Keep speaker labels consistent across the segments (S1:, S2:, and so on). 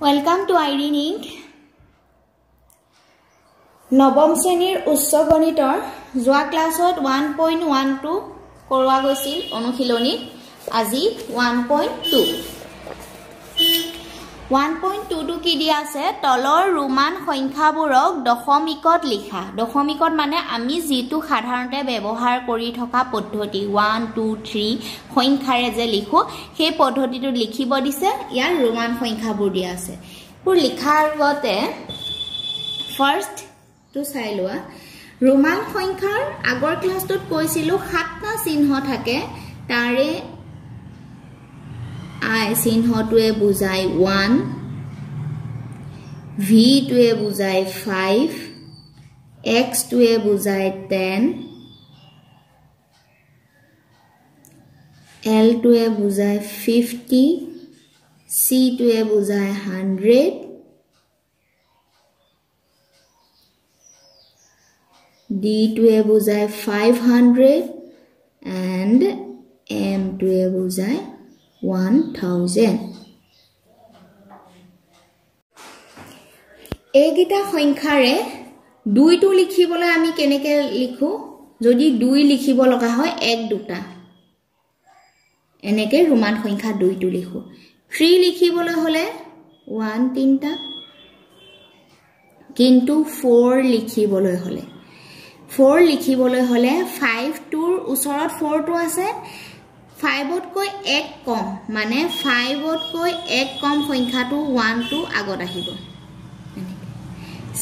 S1: Welcome to Irene ink নৱম শ্ৰেণীৰ উচ্চ গণিতৰ। যোৱা ক্লাছত ওৱান পইণ্ট ওৱান টু কৰোৱা গৈছিল অনুশীলনীত। আজি one point two one point টুটো কি দিয়া আছে? তলৰ ৰোমান সংখ্যাবোৰক দশমিকত লিখা। দশমিকত মানে আমি যিটো সাধাৰণতে ব্যৱহাৰ কৰি থকা পদ্ধতি। ওৱান টু থ্ৰী সংখ্যাৰে যে লিখোঁ সেই পদ্ধতিটো লিখিব দিছে। ইয়াৰ ৰোমান সংখ্যাবোৰ দিয়া আছে। এইবোৰ লিখাৰ আগতে ফাৰ্ষ্টটো চাই লোৱা। ৰোমান সংখ্যাৰ আগৰ ক্লাছটোত কৈছিলোঁ সাতটা চিহ্ন থাকে। তাৰে চিহ্নটোৱে বুজায় ওৱান, ভিটোৱে বুজায় ফাইভ, এক্সটোৱে বুজায় টেন, এলটোৱে বুজায় ফিফটি, চিটোৱে বুজায় হাণ্ড্ৰেড, ডিটোৱে বুজায় ফাইভ হাণ্ড্ৰেড, এণ্ড এমটোৱে বুজায় ওৱান থাউজেণ্ড এইকেইটা সংখ্যাৰে দুইটো লিখিবলৈ আমি কেনেকৈ লিখোঁ? যদি দুই লিখিব লগা হয় এক দুটা। এনেকৈ ৰোমান সংখ্যা দুইটো লিখোঁ। থ্ৰী লিখিবলৈ হ'লে ওৱান তিনিটা কিন্তু ফ'ৰ লিখিবলৈ হ'লে। ফ'ৰ লিখিবলৈ হ'লে ফাইভটোৰ ওচৰত ফ'ৰটো আছে ফাইভতকৈ এক কম মানে ফাইভতকৈ এক কম সংখ্যাটো ওৱানটো আগত আহিব।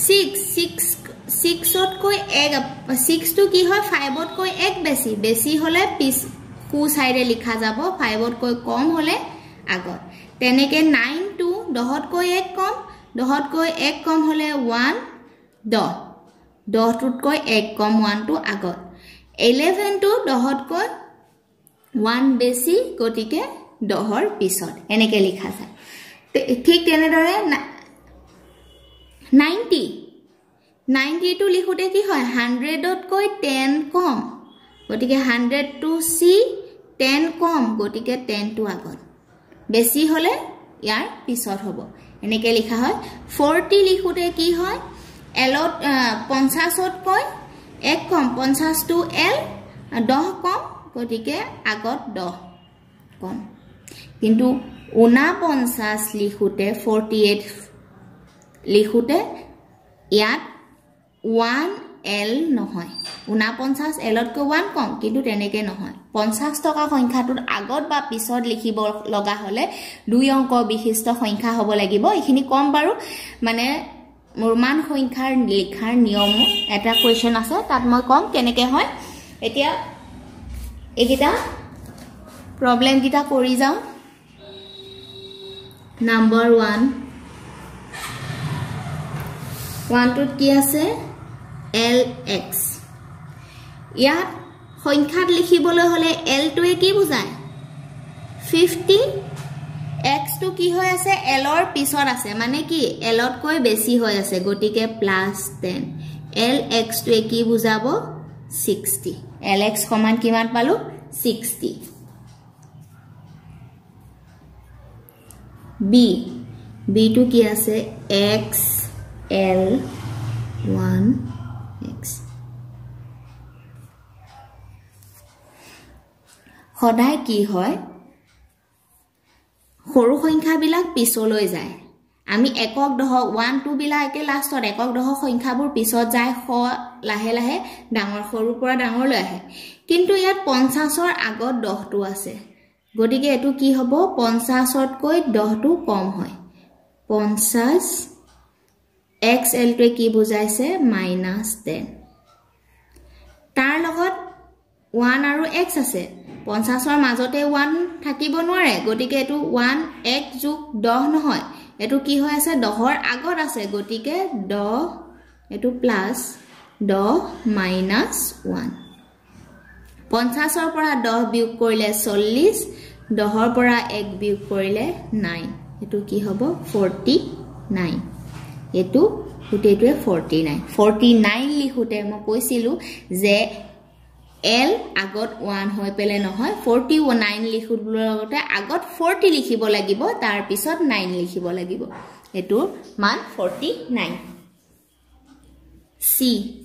S1: ছিক্স ছিক্স ছিক্সতকৈ এক ছিক্সটো কি হয়? ফাইভতকৈ এক বেছি বেছি হ'লে পিছ সু ছাইডে লিখা যাব ফাইভতকৈ কম হ'লে আগত। তেনেকৈ নাইনটো দহতকৈ এক কম দহতকৈ এক কম হ'লে ওৱান দহ। দহটোতকৈ এক কম ওৱানটো আগত। ইলেভেনটো দহতকৈ ওৱান বেছি গতিকে দহৰ পিছত এনেকৈ লিখা যায়। ঠিক তেনেদৰে নাইণ্টি নাইণ্টিটো লিখোঁতে কি হয় হাণ্ড্ৰেডতকৈ টেন কম গতিকে হাণ্ড্ৰেড টু চি টেন কম গতিকে টেনটো আগত। বেছি হ'লে ইয়াৰ পিছত হ'ব। এনেকৈ লিখা হয়। ফৰ্টি লিখোঁতে কি হয় এলত পঞ্চাছতকৈ এক কম পঞ্চাছটো এল দহ কম গতিকে আগত দহ কম। কিন্তু ঊনপঞ্চাছ লিখোঁতে ফৰ্টি এইট লিখোঁতে ইয়াত ওৱান এল নহয়। ঊনপঞ্চাছ এলতকৈ ওৱান কম কিন্তু তেনেকৈ নহয়। পঞ্চাছ টকা সংখ্যাটোত আগত বা পিছত লিখিব লগা হ'লে দুই অংক বিশিষ্ট সংখ্যা হ'ব লাগিব। এইখিনি কম বাৰু। মানে ৰোমান সংখ্যাৰ লিখাৰ নিয়ম এটা কুৱেশ্যন আছে তাত মই ক'ম কেনেকৈ হয়। এতিয়া এইকেইটা প্ৰব্লেমকেইটা কৰি যাওঁ। নাম্বাৰ ওৱান ওৱানটোত কি আছে? এল এক্স ইয়াত সংখ্যাত লিখিবলৈ হ'লে এলটোৱে কি বুজায়? ফিফটি এক্সটো কি হৈ আছে? এলৰ পিছত আছে। মানে কি? এলতকৈ বেছি হৈ আছে। গতিকে প্লাছ টেন এল এক্সটোৱে কি বুজাব? ছিক্সটি এল এক্স সমান কিমান পালোঁ? ছিক্সটি বি বিটো কি আছে? এক্স এল ওৱান এক্স সদায় কি হয়? সৰু সংখ্যাবিলাক পিছলৈ যায়। আমি একক দশক ওৱান টুবিলাক একে লাষ্টত একক দশক সংখ্যাবোৰ পিছত যায়। শ লাহে লাহে ডাঙৰ সৰুৰ পৰা ডাঙৰলৈ আহে। কিন্তু ইয়াত পঞ্চাছৰ আগত দহটো আছে। গতিকে এইটো কি হ'ব? পঞ্চাছতকৈ দহটো কম হয়। পঞ্চাছ এক্স এলটোৱে কি বুজাইছে? Minus ten. তাৰ লগত ওৱান আৰু এক্স আছে। পঞ্চাছৰ মাজতে ওৱান থাকিব নোৱাৰে। গতিকে এইটো ওৱান এক যোগ দহ নহয়। এইটো কি হৈ আছে? দহৰ আগত আছে। গতিকে দহ এইটো প্লাছ দহ মাইনাছ ওৱান। পঞ্চাছৰ পৰা দহ বিয়োগ কৰিলে চল্লিছ দহৰ পৰা এক বিয়োগ কৰিলে নাইন। এইটো কি হ'ব? Forty nine. এইটো গোটেইটোৱে ফৰ্টি নাইন। ফৰ্টি নাইন লিখোঁতে মই কৈছিলোঁ যে এল আগত ওৱান হৈ পেলাই নহয় ফৰ্টি নাইন লিখিবলৈ লগতে আগত ফৰ্টি লিখিব লাগিব তাৰপিছত নাইন লিখিব লাগিব। এইটোৰ মান ফৰ্টি নাইন। চি।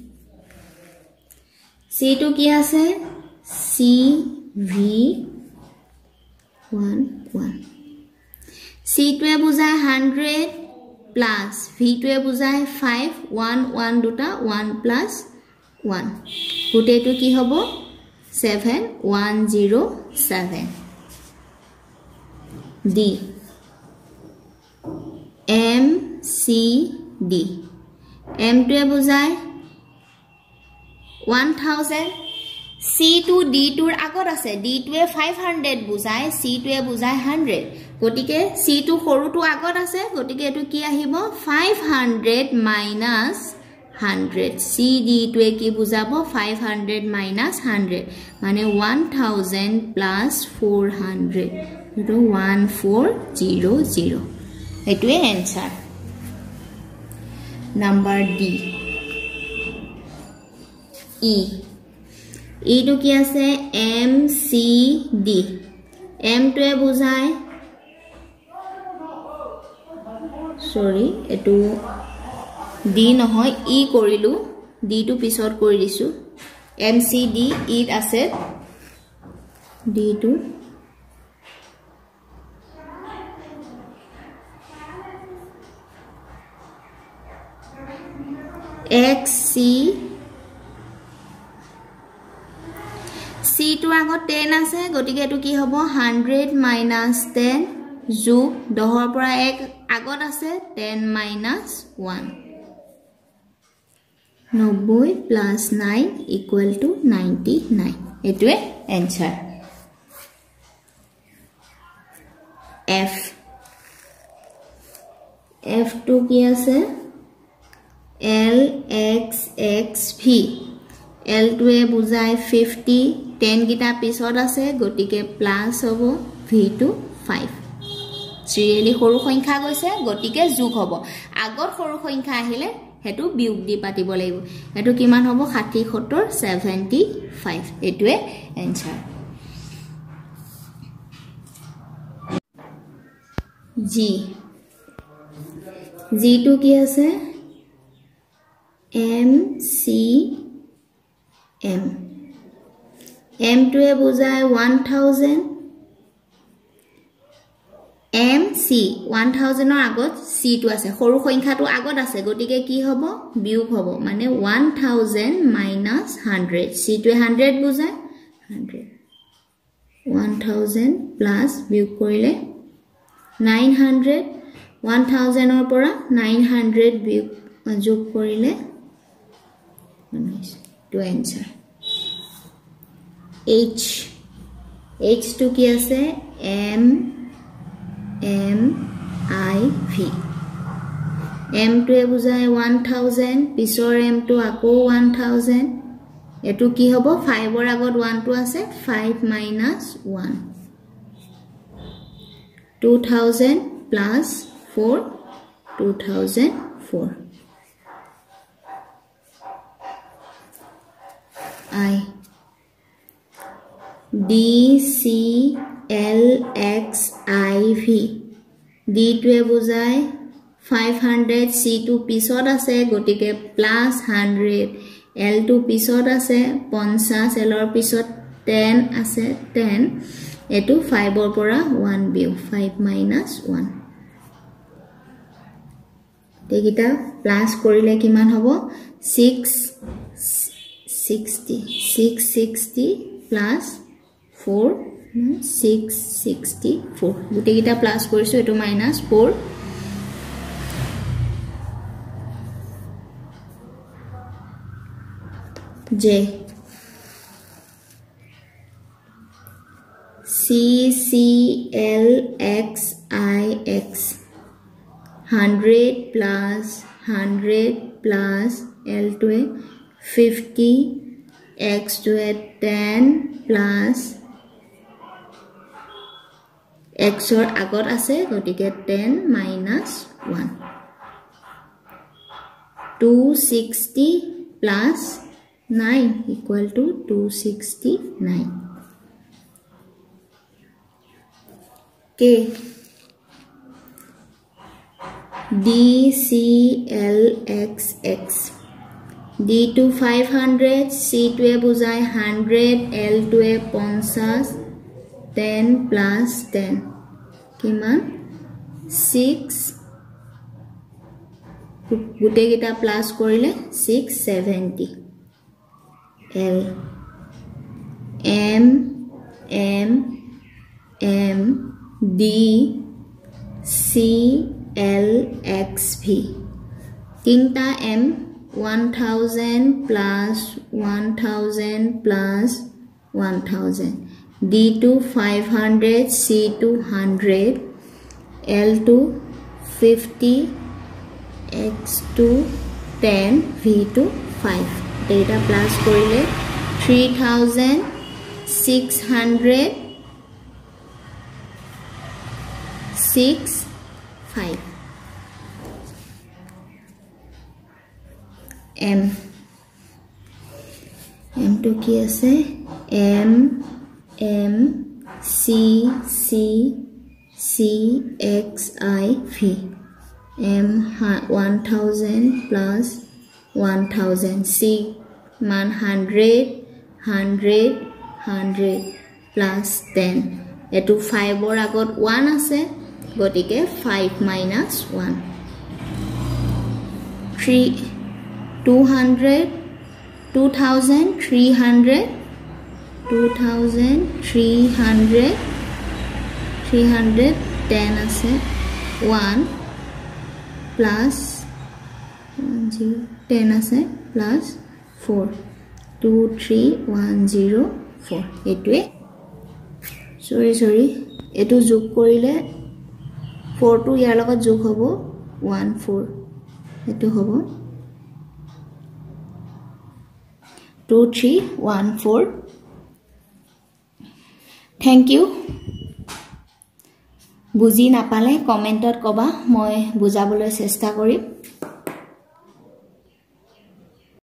S1: চিটো কি আছে? চি ভি ওৱান ওৱান চিটোৱে বুজায় হাণ্ড্ৰেড প্লাছ ভিটোৱে বুজায় ফাইভ ওৱান ওৱান দুটা ওৱান প্লাছ ওৱান গোটেইটো কি হ'ব? Seven one zero' seven D M C D এমটোৱে বুজায় ওৱান থাউজেণ্ড চিটো ডিটোৰ আগত আছে। ডিটোৱে ফাইভ হাণ্ড্ৰেড বুজায় চিটোৱে বুজায় হাণ্ড্ৰেড গতিকে চিটো সৰুটো আগত আছে গতিকে এইটো কি আহিব? Five hundred minus hundred C ডিটোৱে কি বুজাব? ফাইভ হাণ্ড্ৰেড মাইনাছ হাণ্ড্ৰেড মানে one thousand plus four hundred এইটো ওৱান ফ'ৰ জিৰ' জিৰ' এইটোৱে এনচাৰ নাম্বাৰ ডি ই ইটো কি আছে? এম চি ডি এমটোৱে বুজায়? চৰি এইটো ডি নহয় ই কৰিলোঁ। ডিটো পিছত কৰি দিছোঁ। এম চি ডি ইত আছে। ডিটো এক্স চি চিটোৰ আগত টেন আছে গতিকে এইটো কি হ'ব? হাণ্ড্ৰেড মাইনাছ টেন যোগ দহৰ পৰা এক আগত আছে টেন মাইনাছ ওৱান নব্বৈ plus nine equal to ninety nine এইটোৱে এনচাৰ এফ এফটো কি আছে? এল এক্স এক্স ভি এলটোৱে বুজায় ফিফটি টেনকেইটা পিছত আছে গতিকে প্লাছ হ'ব ভিটো ফাইভ চিৰিয়েলি সৰু সংখ্যা গৈছে গতিকে যোগ হ'ব। আগত সৰু সংখ্যা আহিলে সেইটো বিয়োগ দি পাতিব লাগিব। এইটো কিমান হ'ব? ষাঠি সত্তৰ ছেভেণ্টি ফাইভ এইটোৱে এনচাৰ জি জিটো কি আছে? এম চি এম এমটোৱে বুজায় one thousand M C one থাউজেণ্ডৰ আগত চিটো আছে। সৰু সংখ্যাটো আগত আছে গতিকে কি হ'ব? বিয়োগ হ'ব। মানে ওৱান থাউজেণ্ড মাইনাছ হাণ্ড্ৰেড চিটোৱে হাণ্ড্ৰেড বুজায়। হাণ্ড্ৰেড ওৱান থাউজেণ্ড প্লাছ বিয়োগ কৰিলে নাইন হাণ্ড্ৰেড ওৱান থাউজেণ্ডৰ পৰা নাইন হাণ্ড্ৰেড বিয়োগ যোগ কৰিলে টু এনচাৰ এইচ এইচটো কি আছে? এম এম আই ভি এমটোৱে বুজায় ওৱান থাউজেণ্ড পিছৰ এমটো আকৌ ওৱান থাউজেণ্ড এইটো কি হ'ব? ফাইভৰ আগত ওৱানটো আছে five minus one two thousand plus four two thousand four I D C L X I V ডিটোৱে বুজায় ফাইভ হাণ্ড্ৰেড চিটো পিছত আছে গতিকে প্লাছ হাণ্ড্ৰেড এলটো পিছত আছে পঞ্চাছ এলৰ পিছত টেন আছে টেন এইটো ফাইভৰ পৰা ওৱান বিউ ফাইভ মাইনাছ ওৱান এইকেইটা প্লাছ কৰিলে কিমান হ'ব? Six sixty six sixty plus four six sixty four গোটেইকেইটা প্লাছ কৰিছোঁ এইটো minus four J C C L X I X hundred plus hundred plus এলটোৱে fifty এক্সটোৱে টেন প্লাছ এক্সৰ আগত আছে, গতিকে ten minus one. Two sixty plus nine equal to two sixty nine. K? D C L X X. ডিটো five hundred চিটোৱে বুজায় hundred এলটোৱে পঞ্চাছ। টেন প্লাছ টেন কিমান? ছিক্স গোটেইকেইটা প্লাছ কৰিলে six seventy L M M M D C L X V তিনিটা M one thousand plus one thousand plus one thousand D two five hundred C two hundred L two fifty X two ten V two five এইকেইটা plus কৰিলে three thousand six hundred six five M এমটো কি আছে? M C C X I V M one thousand plus one thousand C মান hundred hundred hundred plus ten এইটো ফাইভৰ আগত one আছে গতিকে five minus one three two hundred two thousand three hundred thousand three আছে one plus zero আছে plus four two three one zero' four এইটোৱে sorry চৰি এইটো যোগ কৰিলে ফ'ৰটো ইয়াৰ লগত যোগ হ'ব ওৱান ফ'ৰ এইটো হ'ব two three one four thank you বুজি নাপালে কমেণ্টত ক'বা মই বুজাবলৈ চেষ্টা কৰিম।